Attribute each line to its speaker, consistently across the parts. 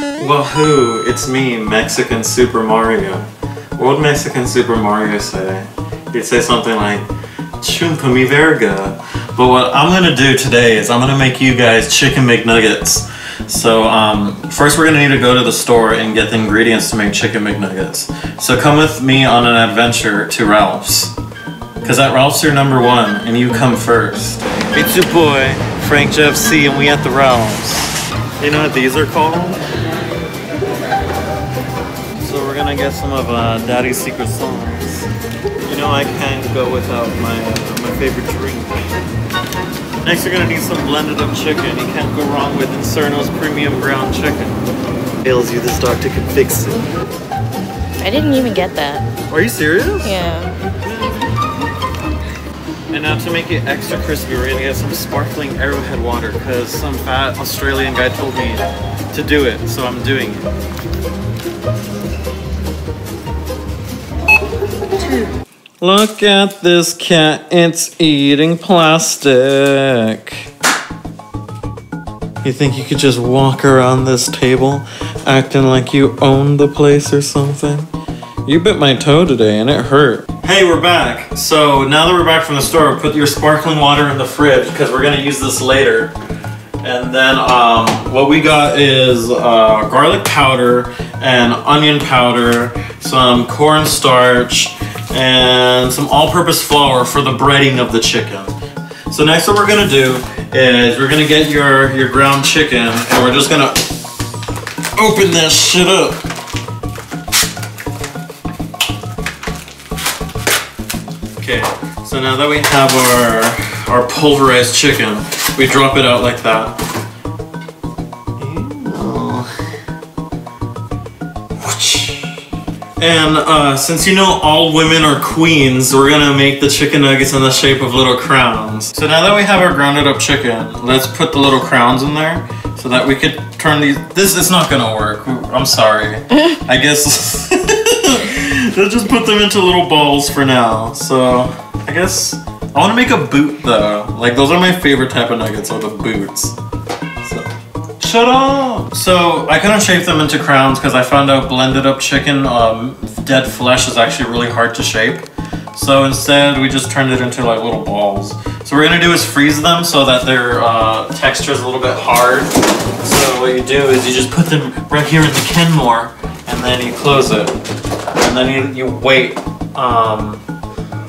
Speaker 1: Wahoo! It's me, Mexican Super Mario. What would Mexican Super Mario say? He'd say something like, Chumpa mi verga. But what I'm gonna do today is I'm gonna make you guys chicken McNuggets. So um, first we're gonna need to go to the store and get the ingredients to make chicken McNuggets. So come with me on an adventure to Ralph's. Cause at Ralph's you're number one and you come first. It's your boy, FrankJavCee, and we at the Ralph's. You know what these are called? Gonna get some of uh, Daddy's secret sauce. You know I can't go without my uh, my favorite drink. Next you're gonna need some blended up chicken. You can't go wrong with Incerno's premium ground chicken. Ails you, this doctor can fix it.
Speaker 2: I didn't even get that.
Speaker 1: Are you serious?
Speaker 2: Yeah.
Speaker 1: And now to make it extra crispy, we're gonna get some sparkling arrowhead water because some fat Australian guy told me to do it, so I'm doing it. Look at this cat, it's eating plastic. You think you could just walk around this table acting like you own the place or something? You bit my toe today and it hurt. Hey, we're back. So now that we're back from the store, put your sparkling water in the fridge because we're gonna use this later. And then um, what we got is uh, garlic powder and onion powder, some cornstarch, and some all-purpose flour for the breading of the chicken. So next what we're gonna do is we're gonna get your, your ground chicken and we're just gonna open that shit up. Okay, so now that we have our our pulverized chicken, we drop it out like that. And uh, since you know all women are queens, we're gonna make the chicken nuggets in the shape of little crowns. So now that we have our grounded up chicken, let's put the little crowns in there so that we could turn these. This is not gonna work. I'm sorry. I guess. let's just put them into little balls for now. So I guess I want to make a boot though. Like those are my favorite type of nuggets, are the boots. Shut up. So I couldn't shape them into crowns because I found out blended up chicken, um, dead flesh is actually really hard to shape. So instead, we just turned it into like little balls. So what we're gonna do is freeze them so that their uh, texture is a little bit hard. So what you do is you just put them right here in the Kenmore, and then you close it, and then you, you wait. Um,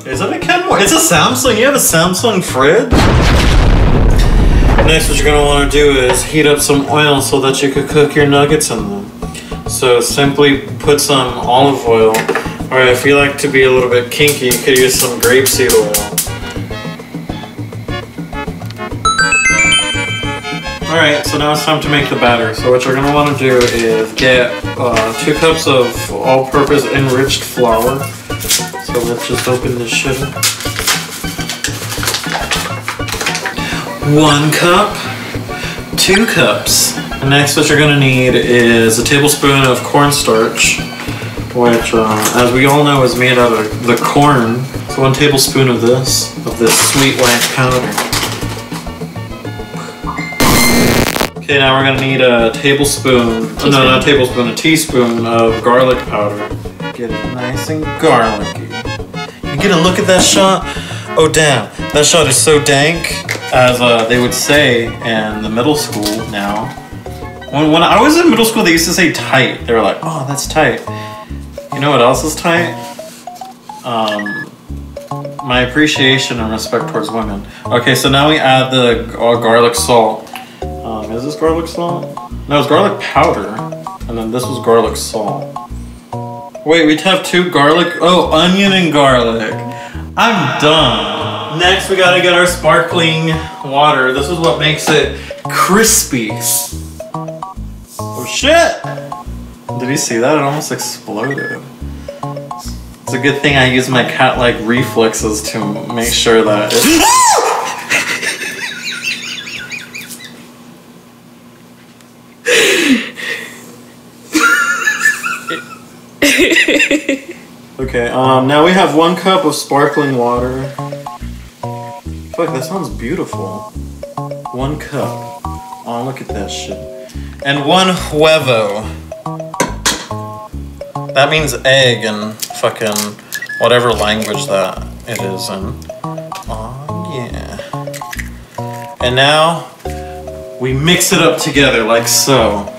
Speaker 1: is it a Kenmore? It's a Samsung. You have a Samsung fridge. Next, what you're gonna want to do is heat up some oil so that you could cook your nuggets in them. So simply put some olive oil, or if you like to be a little bit kinky, you could use some grapeseed oil. Alright, so now it's time to make the batter. So what you're gonna want to do is get uh, two cups of all-purpose enriched flour. So let's just open this shit up. One cup, two cups. And next what you're gonna need is a tablespoon of cornstarch, which uh, as we all know is made out of the corn. So one tablespoon of this, of this sweet white powder. Okay, now we're gonna need a tablespoon, oh, no, not a tablespoon, a teaspoon of garlic powder. Get it nice and garlicky. You get a look at that shot? Oh damn, that shot is so dank, as uh, they would say in the middle school now. When, when I was in middle school, they used to say tight. They were like, oh, that's tight. You know what else is tight? Um, my appreciation and respect towards women. Okay, so now we add the uh, garlic salt. Um, is this garlic salt? No, it's garlic powder. And then this was garlic salt. Wait, we'd have two garlic. Oh, onion and garlic. I'm done. Next, we gotta get our sparkling water. This is what makes it crispy. Oh shit! Did you see that? It almost exploded. It's a good thing I use my cat-like reflexes to make sure that Okay, um, now we have one cup of sparkling water. Fuck, that sounds beautiful. One cup. Oh, look at that shit. and one huevo. That means egg in fucking whatever language that it is in. Oh yeah. And now we mix it up together like so.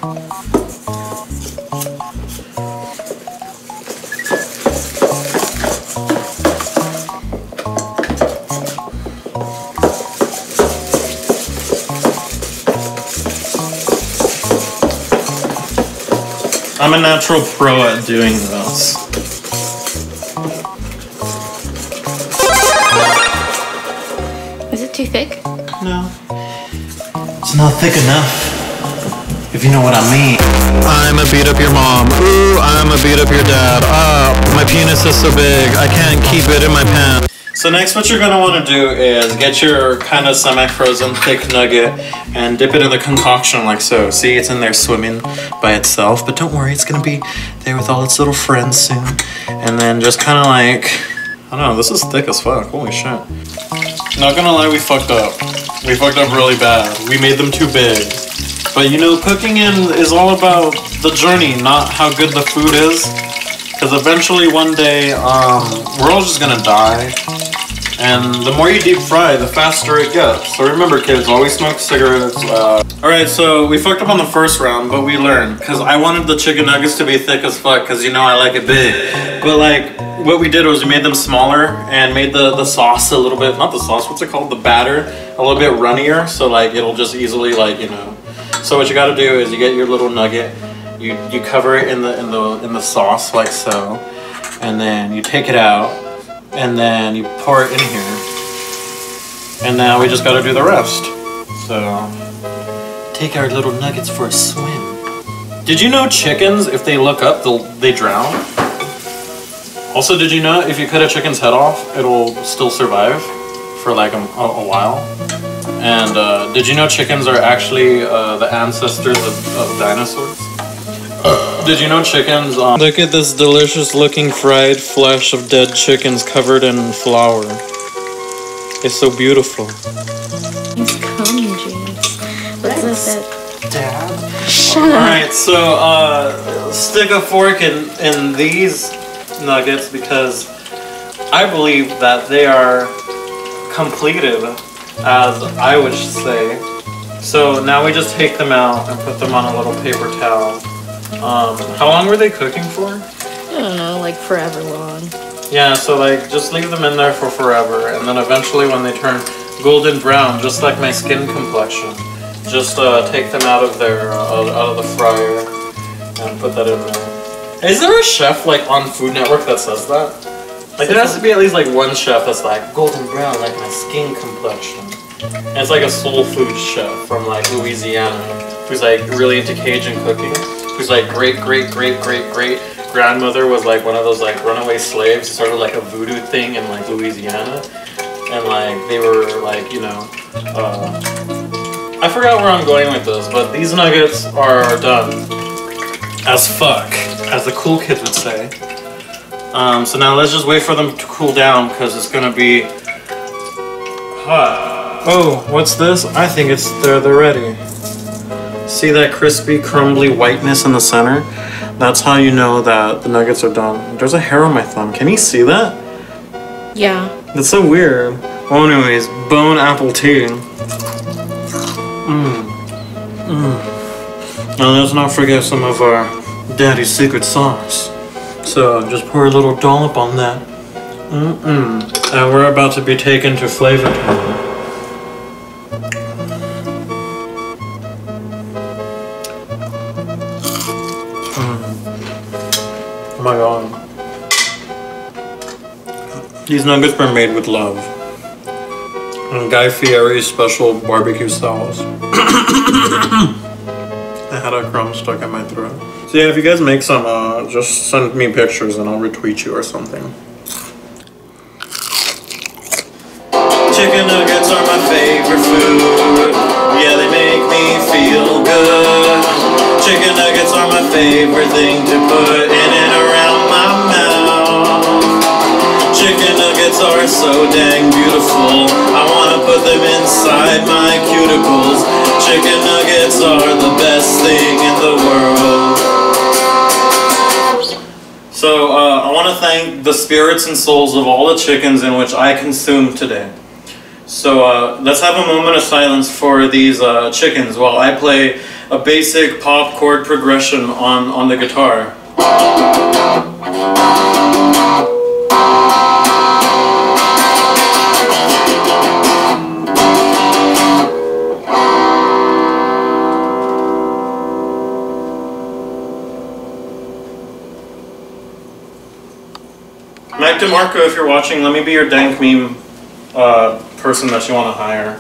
Speaker 1: I'm a natural pro at doing this.
Speaker 2: Is it too thick?
Speaker 1: No. It's not thick enough. If you know what I mean. I'ma beat up your mom. Ooh, I'ma beat up your dad. Ah, my penis is so big, I can't keep it in my pants. So next what you're gonna wanna do is get your kind of semi-frozen thick nugget and dip it in the concoction like so. See, it's in there swimming by itself, but don't worry, it's gonna be there with all its little friends soon. And then just kind of like, I don't know, this is thick as fuck, holy shit. Not gonna lie, we fucked up. We fucked up really bad. We made them too big. But you know, cooking in is all about the journey, not how good the food is. Because eventually one day, um, we're all just gonna die. And the more you deep fry, the faster it gets. So remember, kids, always smoke cigarettes. Uh... Alright, so we fucked up on the first round, but we learned. Because I wanted the chicken nuggets to be thick as fuck, because you know I like it big. But like, what we did was we made them smaller and made the, the sauce a little bit, not the sauce, what's it called? The batter, a little bit runnier. So like, it'll just easily like, you know. So what you gotta do is you get your little nugget, you, you cover it in the, in the, in the sauce like so. And then you take it out and then you pour it in here. And now we just gotta do the rest. So, take our little nuggets for a swim. Did you know chickens, if they look up, they'll, they drown? Also, did you know if you cut a chicken's head off, it'll still survive for like a, a, while? And uh, did you know chickens are actually uh, the ancestors of, of dinosaurs? Did you know chickens? Um, Look at this delicious looking fried flesh of dead chickens covered in flour. It's so beautiful.
Speaker 2: It's cum juice. What's this?
Speaker 1: Dad?
Speaker 2: Shut up.
Speaker 1: Alright, so uh, stick a fork in, in these nuggets because I believe that they are completed, as I would say. So now we just take them out and put them on a little paper towel. Um, how long were they cooking for?
Speaker 2: I don't know, like forever long.
Speaker 1: Yeah, so like just leave them in there for forever, and then eventually when they turn golden brown, just like my skin complexion, just uh, take them out of their uh, out out of the fryer and put that in there. Is there a chef like on Food Network that says that? Like there has to be at least like one chef that's like golden brown, like my skin complexion. And it's like a soul food chef from like Louisiana who's like really into Cajun cooking. Who's like great, great, great, great, great grandmother was like one of those like runaway slaves, sort of like a voodoo thing in like Louisiana, and like they were like you know, uh, I forgot where I'm going with this, but these nuggets are done as fuck, as the cool kids would say. Um, so now let's just wait for them to cool down because it's gonna be hot. Oh, what's this? I think it's they're they're ready. See that crispy, crumbly whiteness in the center? That's how you know that the nuggets are done. There's a hair on my thumb. Can you see that?
Speaker 2: Yeah.
Speaker 1: That's so weird. Well, anyways, bone apple tea. Mmm. Mmm. Now let's not forget some of our daddy's secret sauce. So just pour a little dollop on that. Mm-mm. And we're about to be taken to Flavor These nuggets were made with love. And Guy Fieri's special barbecue sauce. I had a crumb stuck in my throat. So yeah, if you guys make some, uh, just send me pictures and I'll retweet you or something. Chicken nuggets are my favorite food. So dang beautiful. I wanna put them inside my cuticles. Chicken nuggets are the best thing in the world. So uh, I want to thank the spirits and souls of all the chickens in which I consumed today. So uh, let's have a moment of silence for these uh, chickens while I play a basic pop chord progression on, on the guitar. DeMarco, if you're watching, let me be your dank meme uh, person that you want to hire.